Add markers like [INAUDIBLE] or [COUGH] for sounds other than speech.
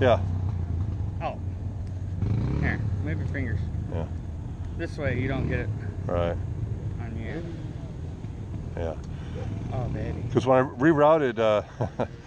Yeah. Oh. Here, move your fingers. Yeah. This way you don't get it. Right. On you. Yeah. Oh, baby. Because when I rerouted, uh, [LAUGHS]